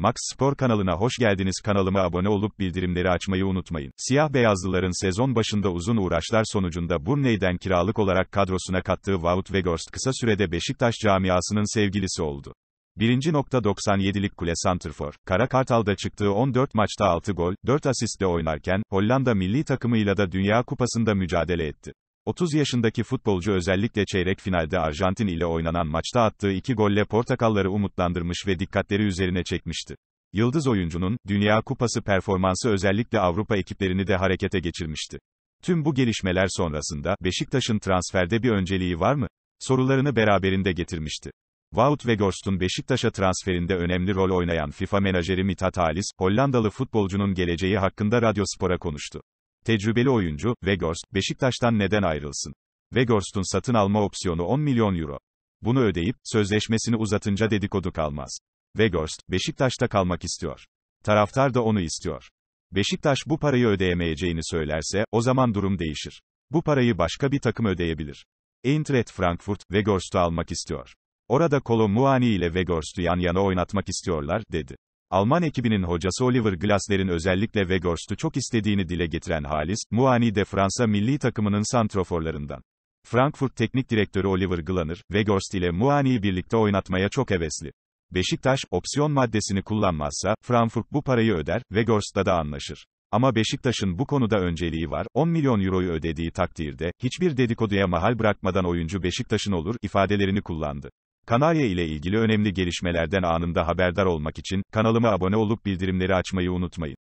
Max Spor kanalına hoş geldiniz. Kanalıma abone olup bildirimleri açmayı unutmayın. Siyah beyazlıların sezon başında uzun uğraşlar sonucunda Burnley'den kiralık olarak kadrosuna kattığı Wout Weghorst kısa sürede Beşiktaş camiasının sevgilisi oldu. 1.97'lik kule Santrfor, Kara Kartal'da çıktığı 14 maçta 6 gol, 4 asistle oynarken, Hollanda milli takımıyla da Dünya Kupası'nda mücadele etti. 30 yaşındaki futbolcu özellikle çeyrek finalde Arjantin ile oynanan maçta attığı iki golle Portakalları umutlandırmış ve dikkatleri üzerine çekmişti. Yıldız oyuncunun, Dünya Kupası performansı özellikle Avrupa ekiplerini de harekete geçirmişti. Tüm bu gelişmeler sonrasında, Beşiktaş'ın transferde bir önceliği var mı? Sorularını beraberinde getirmişti. Wout Weghorst'un Beşiktaş'a transferinde önemli rol oynayan FIFA menajeri Mithat Halis, Hollandalı futbolcunun geleceği hakkında Radyospor'a konuştu. Tecrübeli oyuncu, Weghorst, Beşiktaş'tan neden ayrılsın? Weghorst'un satın alma opsiyonu 10 milyon euro. Bunu ödeyip, sözleşmesini uzatınca dedikodu kalmaz. Weghorst, Beşiktaş'ta kalmak istiyor. Taraftar da onu istiyor. Beşiktaş bu parayı ödeyemeyeceğini söylerse, o zaman durum değişir. Bu parayı başka bir takım ödeyebilir. Eintracht Frankfurt, Weghorst'u almak istiyor. Orada Kolo Muani ile Weghorst'u yan yana oynatmak istiyorlar, dedi. Alman ekibinin hocası Oliver Glasner'in özellikle Weghorst'u çok istediğini dile getiren Halis, Muani de Fransa milli takımının santroforlarından. Frankfurt Teknik Direktörü Oliver Glasner, Weghorst ile Muani'yi birlikte oynatmaya çok hevesli. Beşiktaş, opsiyon maddesini kullanmazsa, Frankfurt bu parayı öder, Weghorst'la da anlaşır. Ama Beşiktaş'ın bu konuda önceliği var, 10 milyon euroyu ödediği takdirde, hiçbir dedikoduya mahal bırakmadan oyuncu Beşiktaş'ın olur, ifadelerini kullandı. Kanarya ile ilgili önemli gelişmelerden anında haberdar olmak için, kanalıma abone olup bildirimleri açmayı unutmayın.